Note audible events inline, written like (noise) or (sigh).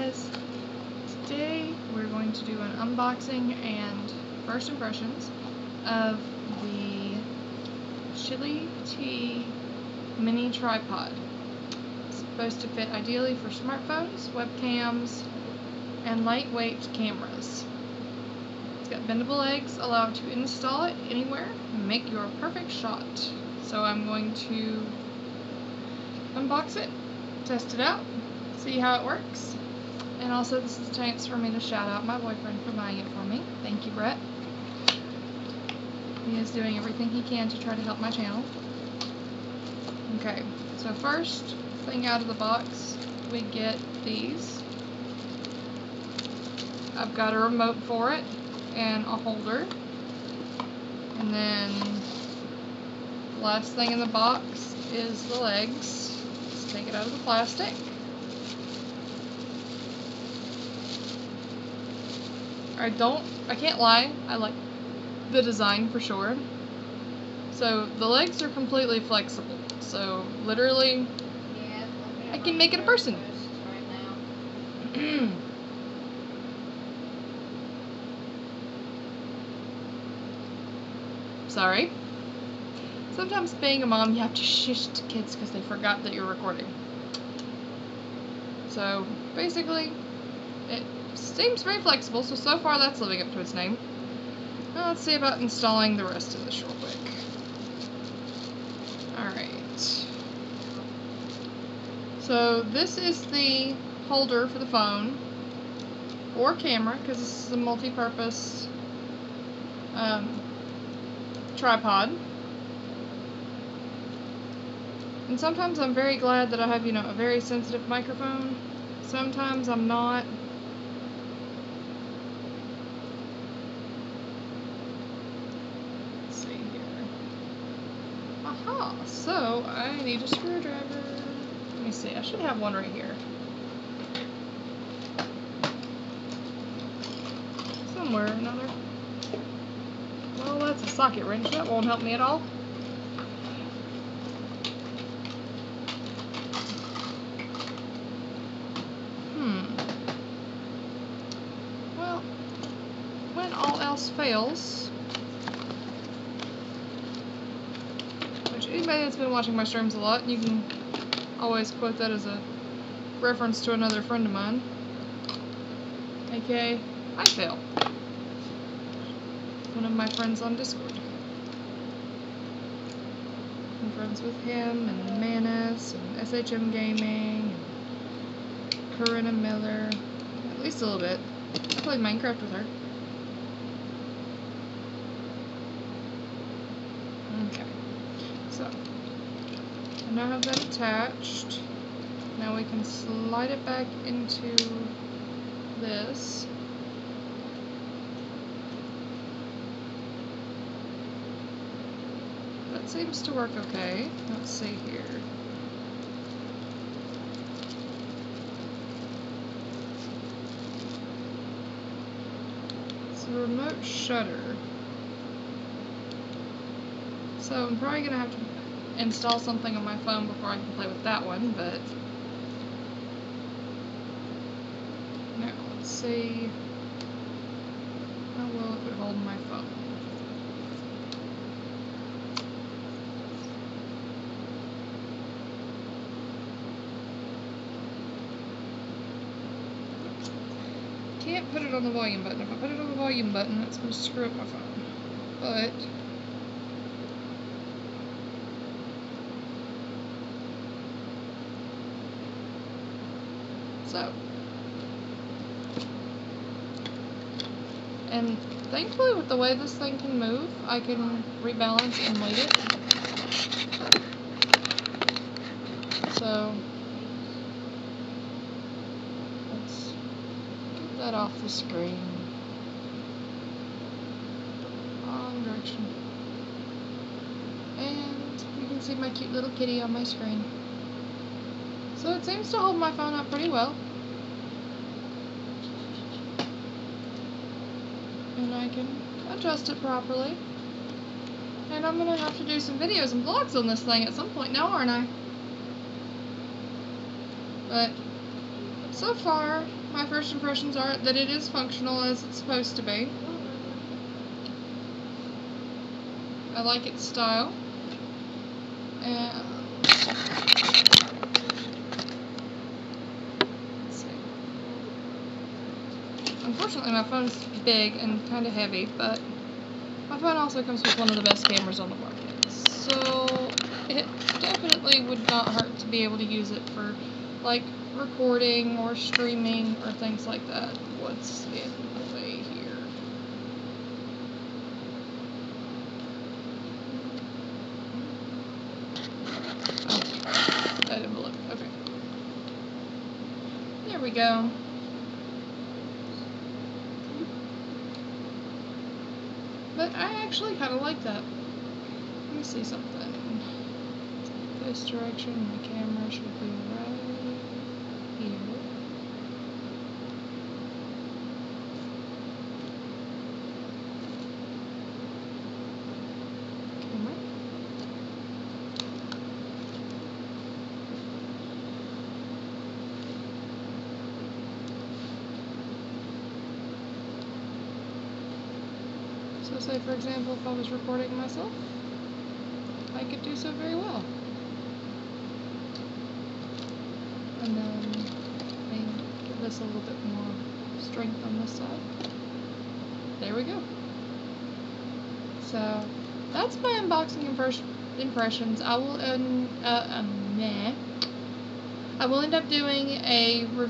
guys! Today we're going to do an unboxing and first impressions of the Chili Tea mini tripod. It's supposed to fit ideally for smartphones, webcams, and lightweight cameras. It's got bendable legs, allow to install it anywhere make your perfect shot. So I'm going to unbox it, test it out, see how it works. And also this is a chance for me to shout out my boyfriend for buying it for me. Thank you, Brett. He is doing everything he can to try to help my channel. Okay, so first thing out of the box, we get these. I've got a remote for it and a holder. And then last thing in the box is the legs. Let's take it out of the plastic. I don't, I can't lie, I like the design for sure. So the legs are completely flexible. So literally, Yeah, I can make it a person. (clears throat) Sorry. Sometimes being a mom, you have to shush to kids because they forgot that you're recording. So basically, it seems very flexible. So so far, that's living up to its name. Now let's see about installing the rest of this real quick. Alright. So this is the holder for the phone or camera because this is a multi-purpose um, tripod. And sometimes I'm very glad that I have, you know, a very sensitive microphone. Sometimes I'm not. Let's see here. Aha! So I need a screwdriver. Let me see. I should have one right here. Somewhere or another. Well, that's a socket wrench. That won't help me at all. Hmm. Well, when all else fails, that's been watching my streams a lot, you can always quote that as a reference to another friend of mine. aka, I fail. One of my friends on Discord. I'm friends with him and Manus and SHM Gaming and Corinna Miller. At least a little bit. I played Minecraft with her. Okay. So, I now have that attached. Now we can slide it back into this. That seems to work okay. Let's see here. It's a remote shutter. So I'm probably gonna have to install something on my phone before I can play with that one, but now let's see how well it would hold my phone. Can't put it on the volume button. If I put it on the volume button, it's going to screw up my phone. But So. And thankfully with the way this thing can move, I can rebalance and weight it. So, let's get that off the screen. Wrong direction. And you can see my cute little kitty on my screen. So it seems to hold my phone up pretty well. And I can adjust it properly. And I'm gonna have to do some videos and vlogs on this thing at some point now, aren't I? But so far, my first impressions are that it is functional as it's supposed to be. I like its style. And Unfortunately, my phone's big and kind of heavy, but my phone also comes with one of the best cameras on the market. So it definitely would not hurt to be able to use it for like recording or streaming or things like that. What's in the way here? Oh, I. Okay. There we go. But I actually kind of like that. Let me see something. This direction, the camera should be right here. Camera. So say for example if I was recording myself, I could do so very well. And then give this a little bit more strength on this side. There we go. So that's my unboxing impres- impressions. I will um, uh, um. I will end up doing a review